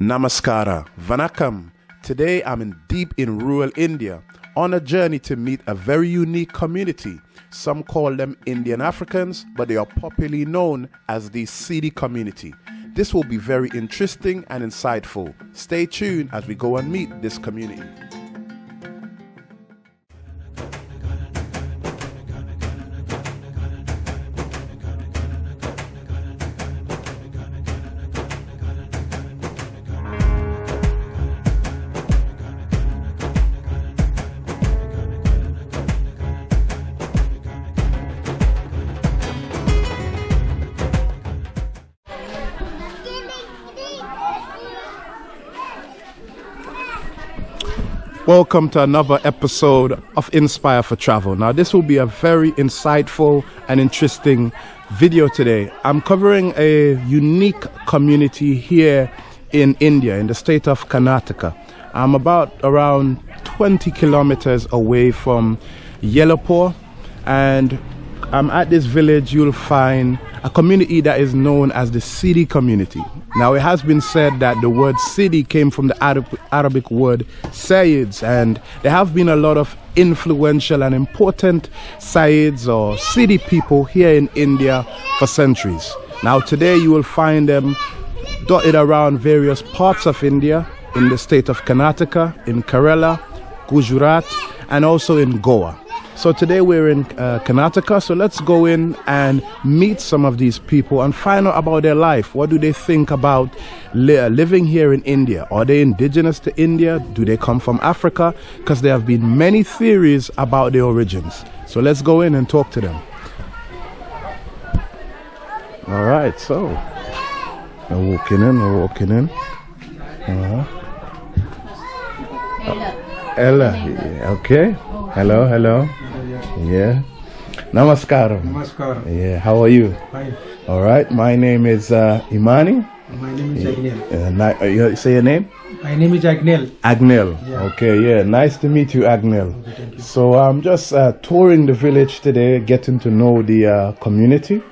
Namaskara, Vanakkam. Today I'm in deep in rural India on a journey to meet a very unique community. Some call them Indian Africans, but they are popularly known as the Sidi community. This will be very interesting and insightful. Stay tuned as we go and meet this community. Welcome to another episode of Inspire for Travel. Now, this will be a very insightful and interesting video today. I'm covering a unique community here in India, in the state of Karnataka. I'm about around 20 kilometers away from Yellapur, and I'm at this village. You'll find a community that is known as the Sidi community. Now, it has been said that the word Sidi came from the Arab- Arabic word Sayyids, and there have been a lot of influential and important Sayyids or Sidi people here in India for centuries. Now, today you will find them dotted around various parts of India in the state of Karnataka, in Kerala, Gujarat, and also in Goa. So today we're in uh, Karnataka, so let's go in and meet some of these people and find out about their life. What do they think about li- uh, living here in India? Are they indigenous to India? Do they come from Africa? Because there have been many theories about their origins. So let's go in and talk to them. All right, so we're walking in, we're walking in. Uh-huh. Ella, yeah, okay. Hello, hello. Yeah. Namaskaram. Namaskar. Yeah, how are you? Hi. All right, my name is uh, Imani. My name is Agnel. Uh, you say your name? My name is Agnel. Agnel. Yeah. Okay, yeah, nice to meet you, Agnel. you. So I'm just uh, touring the village today, getting to know the uh, community.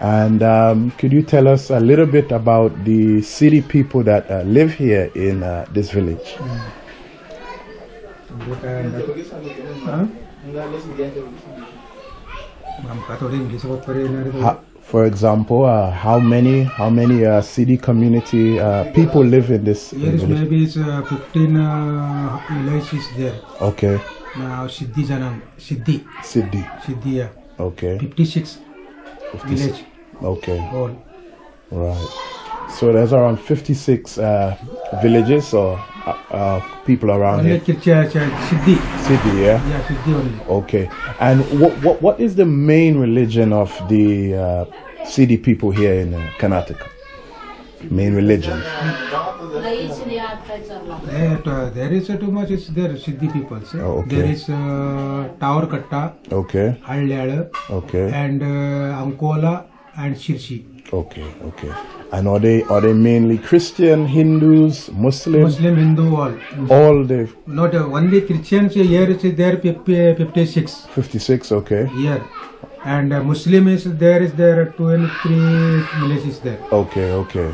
And um, could you tell us a little bit about the Siddi people that uh, live here in uh, this village? Huh? For example, uh, how many how many uh, Siddi community uh, people live in this? Yes, village? maybe it's uh, 15 uh, villages there. Okay. Now Siddi, Janam, Siddi. Siddi. Siddhi, yeah. Okay. 56, 56 village. Okay. All. Right. So there's around 56 uh, villages or people around here. Siddhi. Siddhi, yeah. yeah, only. Okay. And what what what is the main religion of the uh, Siddi people here in uh, Karnataka? Main religion. There, uh, there is uh, too much is there Siddhi people. see. Oh, okay. There is uh, Tawarkatta, Okay. Hallyal, Okay. and uh, Ankola and Shirshi. Okay, okay. And are they are they mainly Christian, Hindus, Muslims? Muslim, Hindu, all. All the Not uh, only Christians here is there 56 fifty six, okay. here, and uh, Muslim is there is there and three villages there, Okay, okay.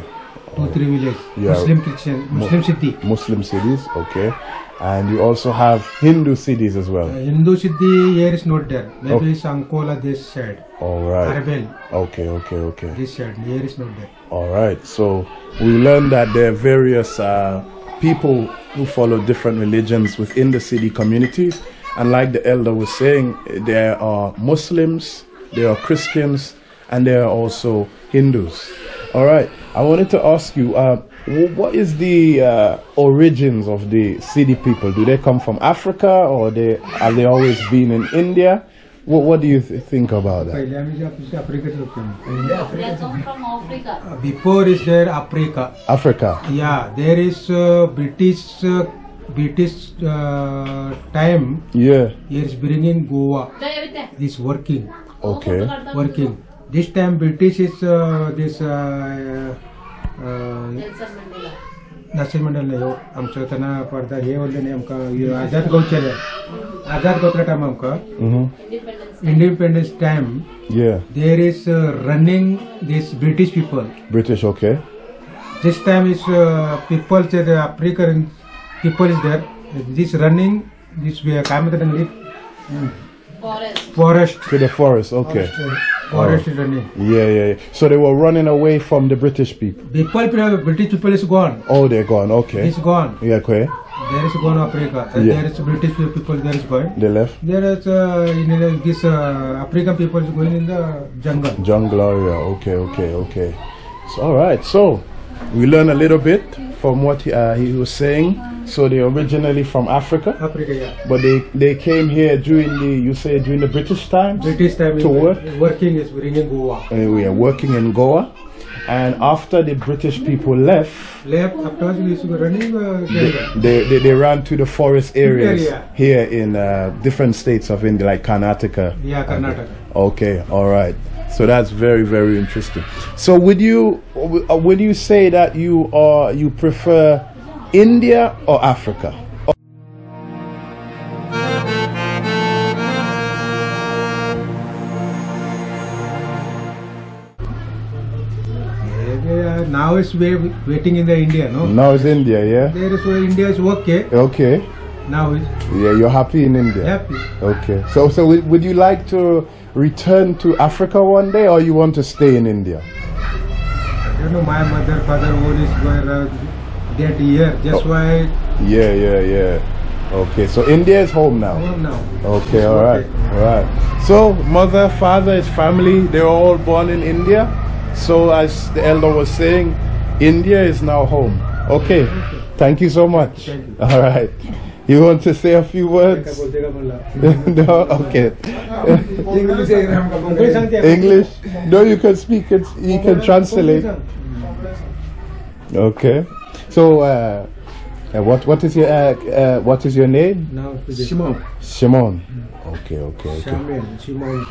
two three village. Yeah. Muslim Christian, Muslim Siddi. Muslim Siddis, okay. And you also have Hindu Siddis as Uh, well. Hindu Siddhi here is not there. Maybe Okay. it's Ankola this side, All right. Arbel Okay, okay, okay. this side. Here is not there. All right. So we learned that there are various uh, people who follow different religions within the Siddi communities. And like the elder was saying, there are Muslims, there are Christians, and there are also Hindus. All right. I wanted to ask you, uh, what is the uh, origins of the Siddi people? Do they come from Africa, or they have they always been in India? What, what do you th think about that? from africa. Uh, before is there Africa. Africa. Yeah, there is uh, British. Uh, British uh, time. Yeah. Is bringing Goa. Is working. Okay. Working. This time British is uh, this नर्सिंग मंडल ने आमचो पड़ता ये वाले ने आज़ाद गौचे आज़ाद गोंवचेले time independence time there is running these British people British okay this time is people African people is there this running this forest forest okay Forest. The running. Yeah, yeah, yeah. So they were running away from the British people. People, British people is gone. Oh, they're gone, okay. It's gone. Yeah, okay. There is gone Africa. And Yeah. There is British people. There is gone. They left There is uh, in uh, this uh, African people is going in the jungle. jungle area. Okay, okay, okay. So, all right. So we learn a little bit from what he, uh, he was saying. So they're originally from Africa, Africa, yeah. but they they came here during the you say during the British times. British time To work? working is bringing Goa. And we are working in Goa, and after the British people left, Left is running. Uh, they, they, they ran to the forest areas Area. here in uh, different states of India, like Karnataka. yeah, Karnataka. Okay, all right. So that's very very interesting. So would you uh, would you say that you are you prefer India or Africa? Now it's waiting in the India, no? Now it's India, yeah. There is uh, India is okay. Okay. Now it's Yeah, you're happy in India. happy. Okay. So so would, you like to return to Africa one day, or you want to stay in India? You know, my mother, father, all is were uh, that year. Just Oh. why Yeah, yeah, yeah. Okay. So India is home now. home now. Okay, all right, all right. So, mother, father, his family, they're all born in India. So, as the elder was saying, India is now home. Okay, thank you so much. You. All right. You want to say a few words? no, okay. English? No, you can speak it. You can translate. Okay. So, uh, uh, what what is your uh, uh what is your name? No, Simon. Shimon. Okay, okay, okay. Simon. Simon.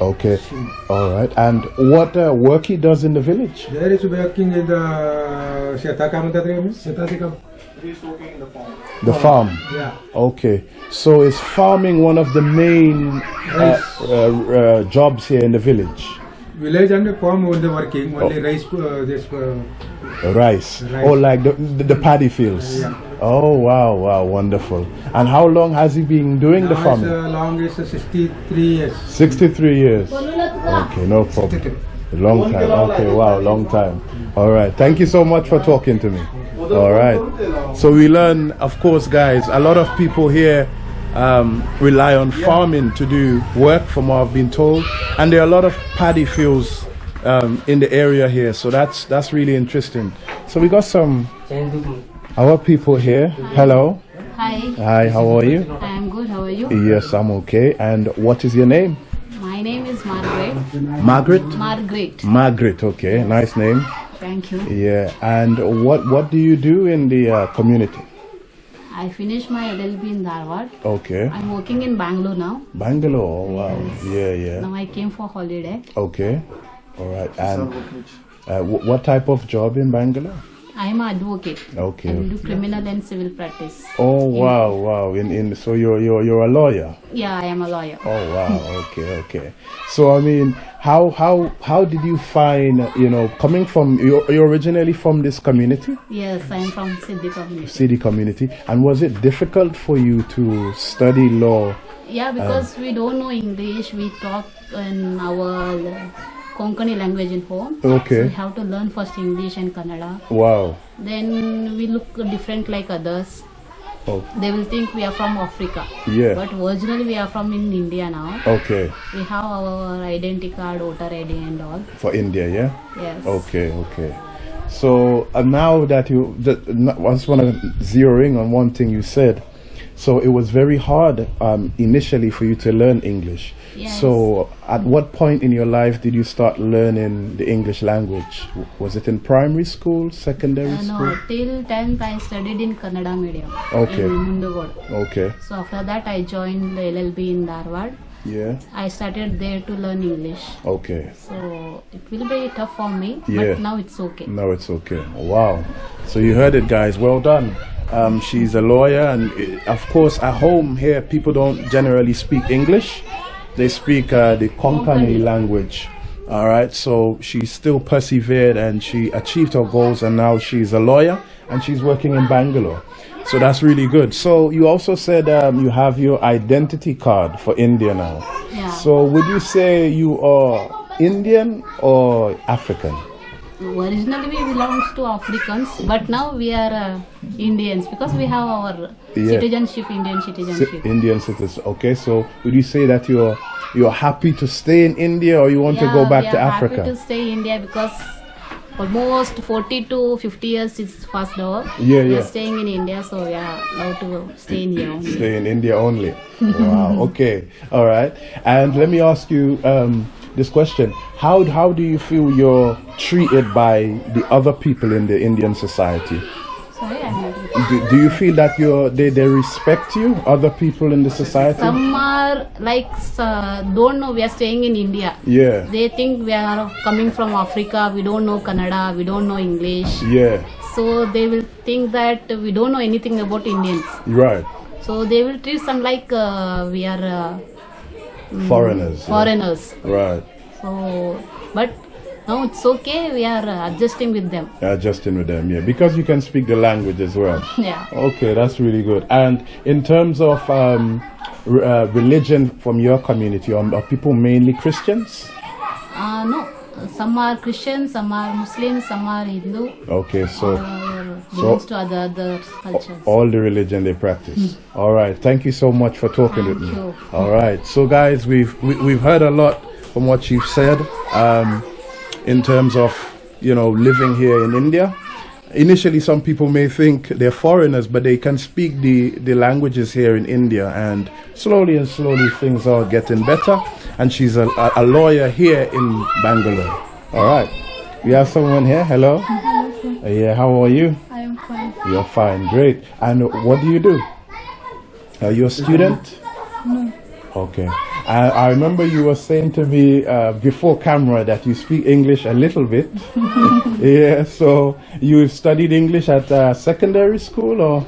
okay. All right. And what uh, work he does in the village? There is working in the Shetakamatatremi. He's working in the farm. The farm. Yeah. Okay. So is farming one of the main uh, jobs here in the village? Village and the farm only working only rice. Uh, this uh, Rice. Rice. Oh, like the, the, the paddy fields. Yeah. Oh, wow, wow, wonderful. And how long has he been doing the now farming? is, uh, long is uh, 63 years. 63 years. Okay, no problem. A long time. Okay, wow, long time. All right. Thank you so much for talking to me. All right. So we learn, of course, guys, a lot of people here um, rely on farming to do work, from what I've been told, and there are a lot of paddy fields um, in the area here. So that's that's really interesting. So we got some our people here. Hello. Hi, Hi. How are you? I am good. How are you? Yes, I'm okay. And what is your name? My name is Margaret. Margaret. Margaret. Margaret. Okay. Nice name. Thank you. Yeah, and what what do you do in the uh, community? I finished my LLB in Dharwad. Okay, I'm working in Bangalore now. Bangalore. Oh, wow. Yeah, yeah. Now I came for holiday. Okay, all right. And uh, what type of job in Bangalore? I am an advocate. Okay. will do criminal and civil practice. Oh wow, wow. In in so you're you're you're a lawyer. Yeah, I am a lawyer. Oh wow. Okay, okay. So I mean, how how how did you find you know coming from you're, you're originally from this community? Yes, I am from Siddhi community. Siddi community and was it difficult for you to study law Yeah, because we don't know English, we talk in our Konkani language in home. Okay. So we have to learn first English and Kannada. wow Then we look different like others. oh They will think we are from Africa. yeah But originally we are from in India now. okay We have our identity card, voter ID and all. for india yeah Yes. okay okay so uh, now that you I just want to zero in on one thing you said so it was very hard um, initially for you to learn english Yes. so at what point in your life did you start learning the english language was it in primary school secondary Uh, school no, till 10th I studied in Kannada medium. Okay. In Mundugod. okay So after that I joined the LLB in Dharwad. yeah I started there to learn English. okay So it will be tough for me, Yeah. but now it's okay. No, it's okay. Wow. So you heard it, guys. Well done. Um, she's a lawyer, and uh, of course, at home here, people don't generally speak English. They speak uh, the Konkani Konkani. language. All right, so she still persevered and she achieved her goals, and now she's a lawyer and she's working in Bangalore. So that's really good. So you also said um, you have your identity card for India now. Yeah. So would you say you are Indian or African? Originally we belongs to Africans, but now we are uh, Indians because we have our Yeah. citizenship, Indian Ci- citizenship. Indian citizen. Okay, so would you say that you're you're happy to stay in India or you want to go Yeah, back we to are Africa? happy to stay in India because almost 40 to 50 years is passed over. Yeah, yeah. are staying in India, so we are allowed to stay in here only. Stay in India only. Wow. okay. All right. And let me ask you um, this question: How how do you feel you're treated by the other people in the Indian society? Sorry, I'm not able- Do, do you feel that you're they, they respect you? Other people in the society? Some are like uh, don't know we are staying in India. yeah. They think we are coming from Africa. We don't know Kannada. We don't know English. Yeah. So they will think that we don't know anything about Indians. Right. So they will treat some like uh, we are uh, Foreigners. yeah. foreigners. Right. So, but no, it's okay. We are uh, adjusting with them. Adjusting with them. Yeah. Because you can speak the language as well. Yeah. Okay, that's really good. And in terms of um, r- uh, religion from your community, are, are people mainly Christians? Uh, no, some are Christian, some are Muslim, some are Hindu. Okay, so Uh, belongs to other other cultures. all the religion they practice. All right, thank you so much for talking with Thank me. All right, so guys, we've we, we've heard a lot from what you've said um, in terms of you know living here in India. Initially, some people may think they're foreigners, but they can speak the, the languages here in India, and slowly and slowly things are getting better. And she's a, a, a lawyer here in Bangalore. All right, we have someone here. Hello. Uh, yeah, how are you? I am fine. You're fine, great. And what do you do? Are you a student? No. Okay. I, I remember you were saying to me uh, before camera that you speak English a little bit. yeah, so you studied English at uh, secondary school or?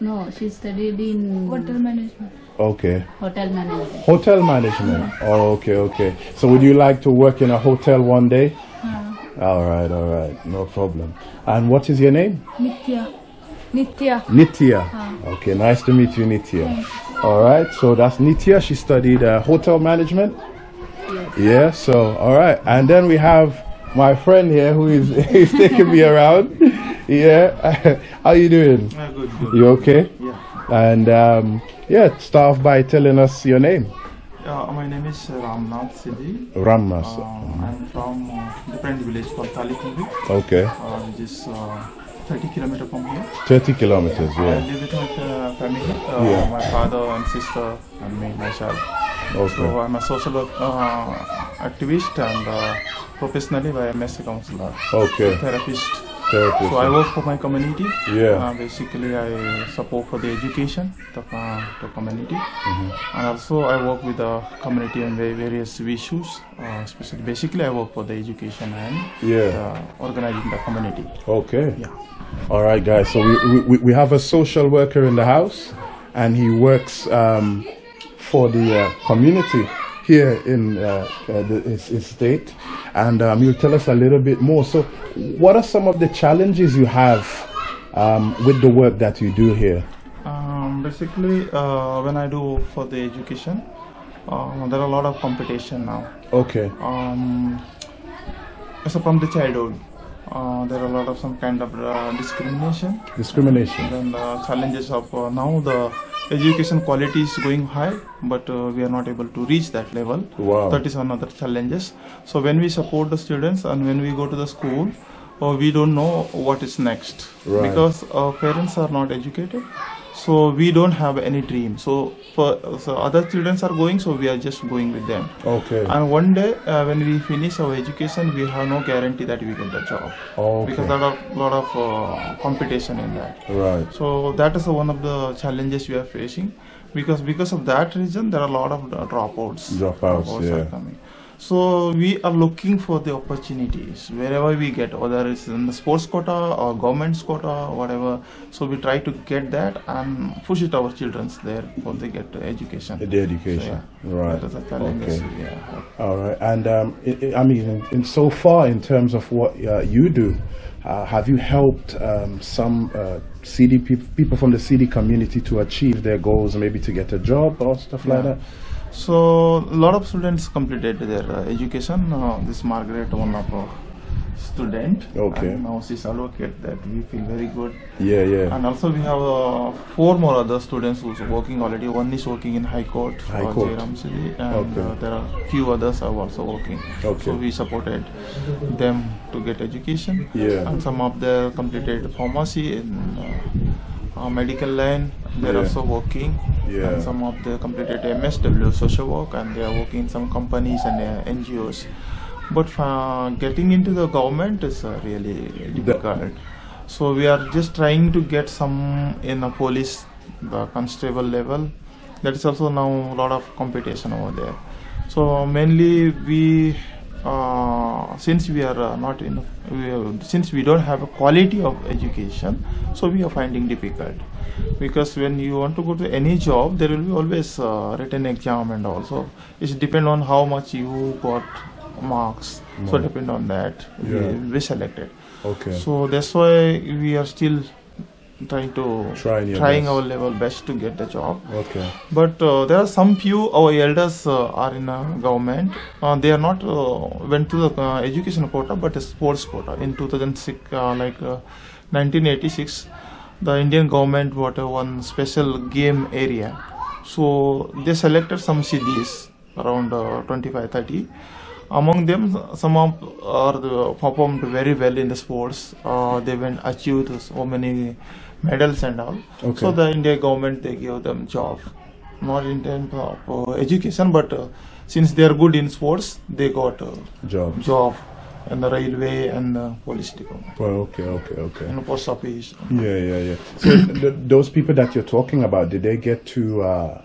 No, she studied in Hotel management. Okay. hotel management. Hotel management. Oh, okay, okay. So would you like to work in a hotel one day? All right, all right. No problem. And what is your name? Nitya. Nitya. Nitya. Okay, nice to meet you, Nitya. All right, so that's Nitya. She studied uh, hotel management. Yes. Yeah, so all right, and then we have my friend here who is is taking me around. Yeah, how you doing? Yeah, good, good. You okay? Yeah. And um, yeah, start off by telling us your name. Uh, my name is Ramnath Siddhi. Ramnath. Uh, I'm from uh, different village called Talikumbi, Okay, uh, which is uh, 30 kilometers from here. 30 kilometers. I Yeah. live with my family, uh, Yeah. my father and sister and me, my child. So I'm a social uh, activist and uh, professionally by MSc counselor, Okay. therapist. Therapist. So I work for my community. Yeah. Uh, basically, I support for the education the, uh, the community, Mm-hmm. and also I work with the community on various issues. Uh, especially, basically, I work for the education and Yeah. uh, organizing the community. Okay. Yeah. All right, guys. So we, we, we have a social worker in the house, and he works um, for the uh, community here in uh, uh, the his, his state. And um, you'll tell us a little bit more. So, what are some of the challenges you have um, with the work that you do here? Um, basically, uh, when I do for the education, uh, there are a lot of competition now. Okay. Um, so from the childhood, uh, there are a lot of some kind of uh, discrimination. Discrimination. then the challenges of uh, now the education quality is going high but uh, we are not able to reach that level Wow. that is another challenges so when we support the students and when we go to the school uh, we don't know what is next Right. because our parents are not educated so we don't have any dream so for so other students are going so we are just going with them Okay. and one day uh, when we finish our education we have no guarantee that we get the job because there are a lot of uh, competition in that Right. so that is one of the challenges we are facing because because of that reason there are a lot of uh, dropouts. Dropouts, are yeah. coming. So we are looking for the opportunities wherever we get, whether it's in the sports quota or government's quota, whatever. So we try to get that and push it our childrens there for they get education. The education. So, Right. That is the challenges. Okay. have. All right. And um, i I I mean, in, in so far, in terms of what uh, you do, uh, have you helped um, some uh, Siddi peop people from the Siddi community to achieve their goals, maybe to get a job or stuff like that? So a lot of students completed their uh, education. Uh, this Margaret, one of our student. Okay. And now she's advocate that we feel very good. Yeah, yeah. And also we have uh, four more other students who's working already. One is working in High Court, High uh, Court. City, and Okay. uh, there are few others are also working. Okay. So we supported them to get education. Yeah. And some of them completed pharmacy in uh, uh, medical line. They're Yeah. also working. Yeah. And some of them completed MSW social work, and they are working in some companies and uh, NGOs. But uh, getting into the government is uh, really difficult. So we are just trying to get some in the police, the constable level. That is also now a lot of competition over there. So mainly we, uh, since we are uh, not in, we since we don't have a quality of education, so we are finding difficult. Because when you want to go to any job, there will be always uh, written exam and also it depend on how much you got marks. So Right. depend on that, we Yeah. be selected. Okay. So that's why we are still trying to Trying trying our level best to get the job. okay. But uh, there are some few our elders uh, are in uh, government. Uh, they are not uh, went to the uh, education quota, but a sports quota. In 2006, uh, like uh, 1986, the Indian government bought one special game area. So they selected some Siddis around uh, 25, 30. Among them, some of are the, performed very well in the sports. Uh, they went achieved so many medals and all. Okay. So the India government they give them job, not in terms of uh, education, but uh, since they are good in sports, they got a Job. job in the railway and the police department Well, okay, okay, okay. and post office. Yeah, yeah, yeah. So th- those people that you're talking about, did they get to uh,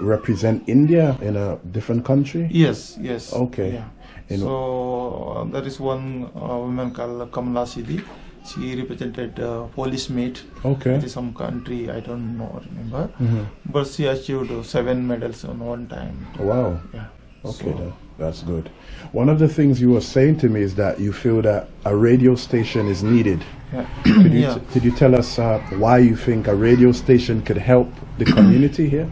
represent India in a different country? Yes, yes. Okay. Yeah. In- so uh, there is one uh, woman called Kamala Sidhi. She represented uh, police mate. Okay. It is some country I don't know remember, Mhm. but she achieved uh, seven medals on one time. Wow. Yeah. Okay, So- that's good. One of the things you were saying to me is that you feel that a radio station is needed. Yeah. Could you, yeah. could you tell us uh, why you think a radio station could help the community here?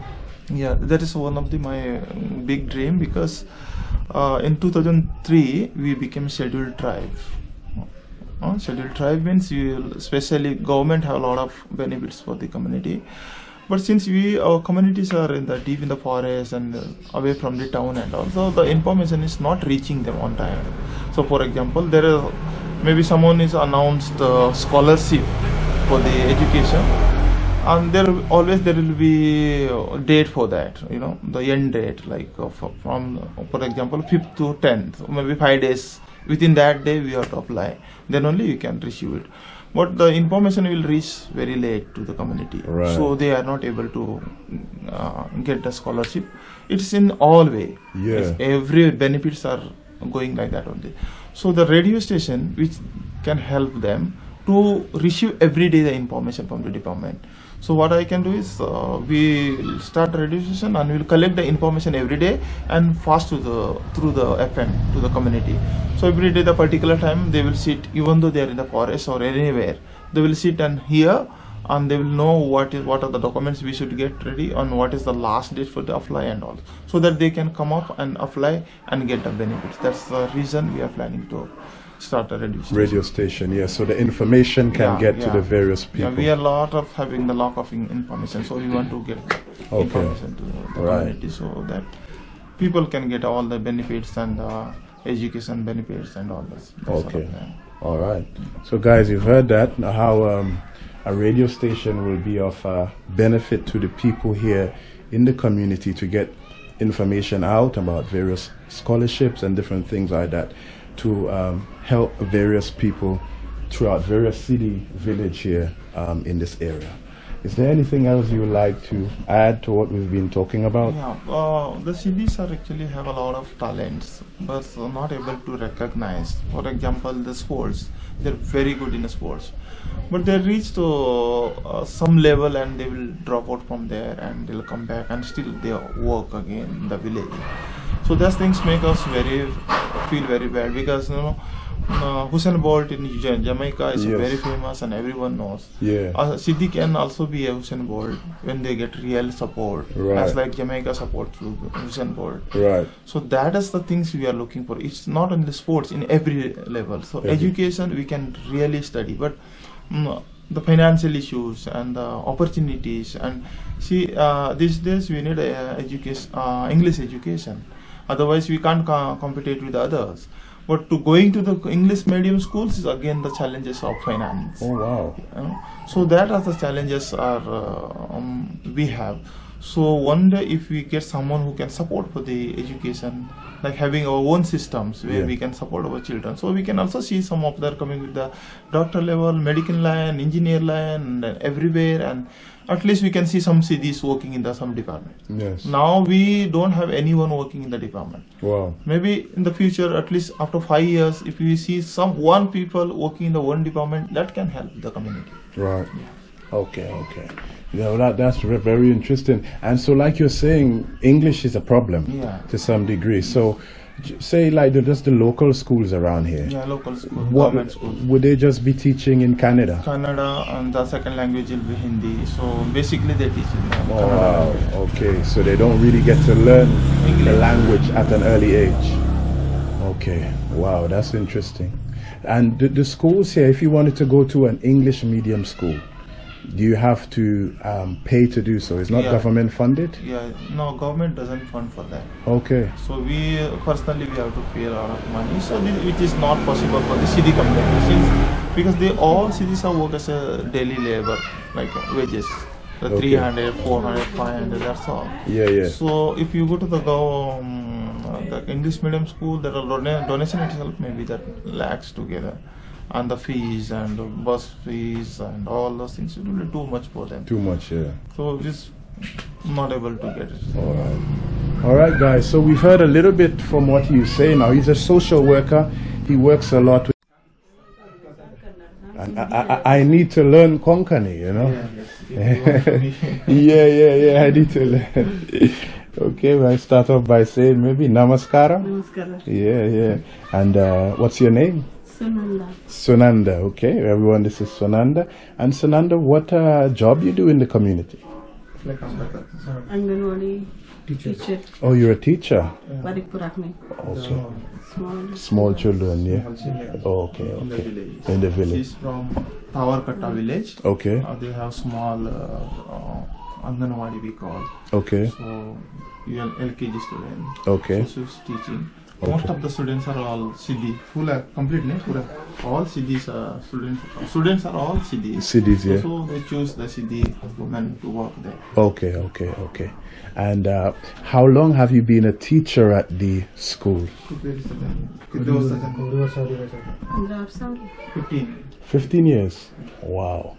Yeah, that is one of the my uh, big dream because uh, in 2003 we became scheduled tribe. Uh, scheduled tribe means you especially government have a lot of benefits for the community. But since we our communities are in the deep in the forest and away from the town and also the information is not reaching them on time. So for example, there is maybe someone is announced uh, scholarship for the education. And there always there will be uh, date for that you know the end date like uh, fro- from for example 5th to 10th maybe 5 days. Within that day we have to apply. Then only you can receive it but the information will reach very late to the community Right. so they are not able to uh, get the scholarship it's in all way Yeah. It's every benefits are going like that only so the radio station which can help them to receive every day the information from the department so what i can do is uh, we start station and we'll collect the information every day and fast to the through the fm to the community. So every day the particular time they will sit even though they are in the forest or anywhere they will sit and hear and they will know what is what are the documents we should get ready and what is the last date for the apply and all. So that they can come up and apply and get the benefits. That's the reason we are planning to start a radio station. Radio station, yes. So the information can Yeah, get to the various yeah people. we are a lot of having the lack of information so we want to get Okay. information to the Right. community so that people can get all the benefits and uh, education benefits and all this that sort of Okay. All right. So, guys, you've heard that how um, a radio station will be of uh, benefit to the people here in the community to get information out about various scholarships and different things like that to um, help various people throughout various Siddi, village here um, in this area. Is there anything else you would like to add to what we've been talking about? Yeah, uh, the Siddis are actually have a lot of talents, but not able to recognize. For example, the sports, they're very good in sports, but they reach to uh, some level and they will drop out from there and they'll come back and still they work again in the village. So those things make us very feel very bad because you know. Uh, Usain Bolt in Jamaica is Yes. very famous and everyone knows. Yeah. Uh, Siddiq can also be a Usain Bolt when they get real support. Right. As like Jamaica support through Usain Bolt. Right. So that is the things we are looking for. It's not only sports in every level. So education we can really study, but mm, the financial issues and the opportunities and see uh, these days we need uh, education, uh, English education. Otherwise we can't co- compete with others. But to going to the English medium schools is again the challenges of finance. Oh wow. you know. so that are the challenges are uh, um, we have so one day if we get someone who can support for the education like having our own systems where Yeah. we can support our children so we can also see some of them coming with the doctor level medical line engineer line and everywhere and at least we can see some Siddis working in the some department Yes. now we don't have anyone working in the department Wow. maybe in the future at least after five years if we see some one people working in the one department that can help the community Right. Okay, okay. Yeah, well, that, that's ve- very interesting. And so, like you're saying, English is a problem Yeah. to some degree. So, say like the, just the local schools around here. Yeah, local school, What school. would they just be teaching in Kannada? Kannada and the second language will be Hindi. So basically they teach in Oh wow. Okay, so they don't really get to learn the language at an early age. Okay. Wow, that's interesting. And the, the schools here, if you wanted to go to an English medium school, you have to um, pay to do so? It's not Yeah. government funded. Yeah, no, government doesn't fund for that. Okay. So we personally we have to pay a lot of money. So this, which is not possible for the Siddi since because they all Siddis are work as a daily labor like wages. The Okay. 300, 400, 500, that's all. Yeah, yeah. So if you go to the go, um, the English medium school, dona- donation itself maybe that lacks together, and the fees and the bus fees and all those things it will be too much for them. Too much, yeah. So just not able to get it. All right. All right, guys. So we've heard a little bit from what he's saying now. He's a social worker. He works a lot with. And I, I, I need to learn Konkani, you know? yeah, yeah, yeah. I need to learn. okay, well, I start off by saying maybe Namaskara. Namaskara. Yeah, yeah. And uh, what's your name? Sunanda. Sunanda. Okay, everyone, this is Sunanda. And Sunanda, what uh, job you do in the community? Anganwadi Teacher. teacher. Oh, you're a teacher. Barikpurak mein. Okay. Small. Small children, yeah. Oh, okay, in the okay. village. In the village. She's from Tawarkatta village. Okay, Uh, they have small uh, uh, Anganwadi we call. okay, So you are LKG student. okay. So she's teaching. Okay. Most of the students are all Siddi, full app, complete name, full. All Siddis students. Students are all Siddis. Siddis, yeah. So they choose the Siddi woman to work there. Okay, okay, okay. And uh, how long have you been a teacher at the school? Fifteen. Fifteen years. Wow.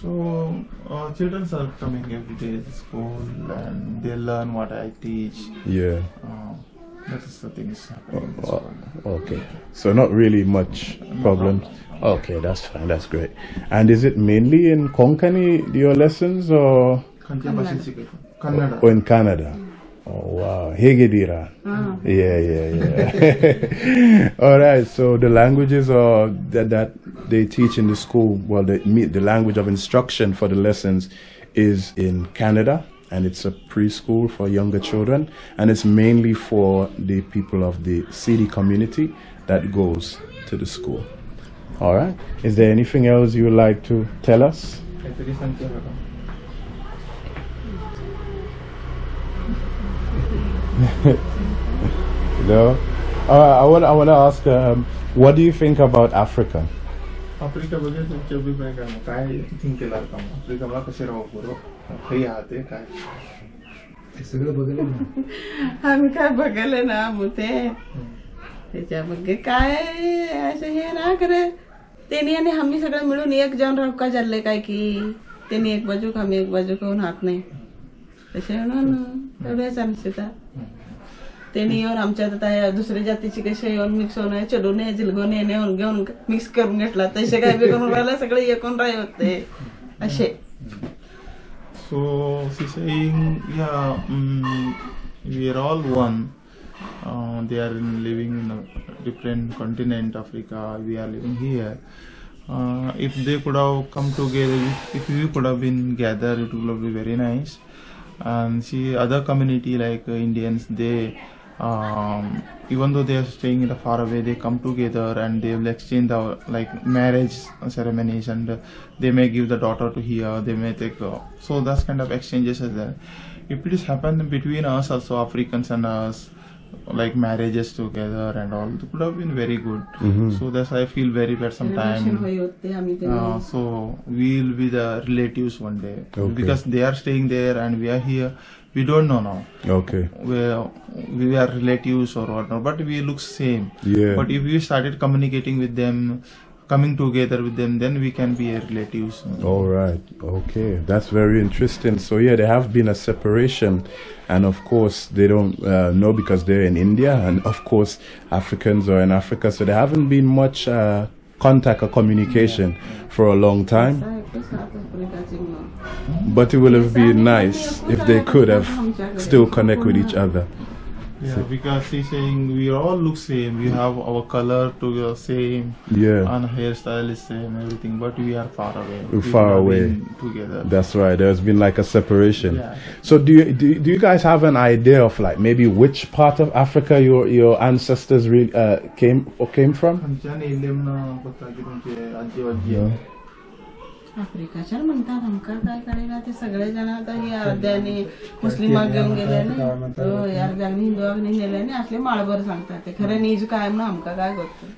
So uh, children are coming every day to school and they learn what I teach. Yeah. Uh, that is the things. Oh, oh okay. So not really much problems. No okay, that's fine. That's great. And is it mainly in Konkani your lessons or? Or oh, in Kannada. Oh wow, Hegedira. Yeah, yeah, yeah. All right. So the languages are that that they teach in the school. Well, the the language of instruction for the lessons is in Kannada, and it's a preschool for younger children, and it's mainly for the people of the Siddi community that goes to the school. All right. Is there anything else you would like to tell us? No, uh, i want i want to ask um, what do you think about africa? Africa bage to che bhi mai kaam kai think ke lar africa ma kase raho puro kai aate kai sagla bagale na ham kai bagale na mute te bage kai aise he na kare teni ani hammi sagla milun ek jan ra ka jal le kai ki teni ek baju ka ek baju ko un hat nahi ऐसे होना ना नहीं और हम चाहते थे दुसरे जाति से कैसे और मिक्स होने है चलो ने जिलगो ने ने उनके उनका मिक्स करूँगे इतना तो इसे कह भी कौन वाला सगले ये कौन राय होते अशे so see saying yeah we are all one they are in living in different continent Africa we are living here Uh, if they could have come together, if. And see, other community like uh, Indians, they um, even though they are staying in the far away they come together and they will exchange the like marriage ceremonies and uh, they may give the daughter to here they may take uh, so that's kind of exchanges as there. If it is happened between us also africans and us like marriages together and all it could have been very good. Mm -hmm. so that's i feel very bad sometimes. Uh, so we'll be the relatives one day. Okay. because they are staying there and we are here. We don't know now. Okay. We are, we are relatives or whatnot, but we look same. Yeah. But if we started communicating with them, coming together with them, then we can be a relatives. All right. Okay. That's very interesting. So yeah, there have been a separation, and of course they don't uh, know because they're in India, and of course Africans are in Africa, so there haven't been much uh, contact or communication for a long time. But it would have been nice if they could have still connect with each other. Yeah, so. because she's saying we all look same. We have our color to the same. Yeah. And hairstyle is same, everything. But we are far away. We're far away. Together. That's right. There's been like a separation. Yeah. So do you do, do you guys have an idea of like maybe which part of Africa your your ancestors really uh, came or came from? Yeah. आफ्रिकाच्यान म्हणतात आमकां काय कळना ते सगळे जाण आतां हे अर्द्यांनी मुस्लिमाक माळभर सांगतात ते काय म्हणून काय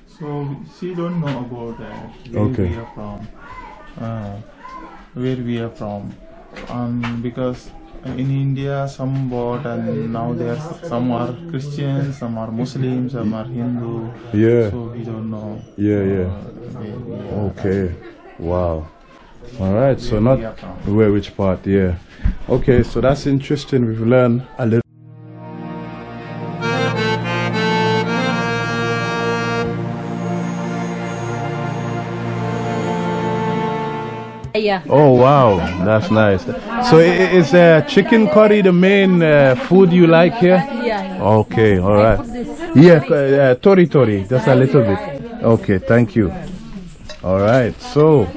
so she don't know about okay from where we are from because in India somewhat and now there's some are Christians, some are Muslims, some are Hindu. Yeah. So we don't know. Yeah, yeah. Uh, okay. Wow. All right. So not we are from. where which part? Yeah. Okay. So that's interesting. We've learned a little. Yeah. Oh wow, that's nice. So is uh, chicken curry the main uh, food you like here? Yeah. Okay, all right. Yeah, uh, tori tori, just a little bit. Okay, thank you. All right, so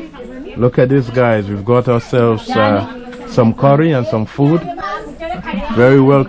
look at this, guys. We've got ourselves uh, some curry and some food. Very well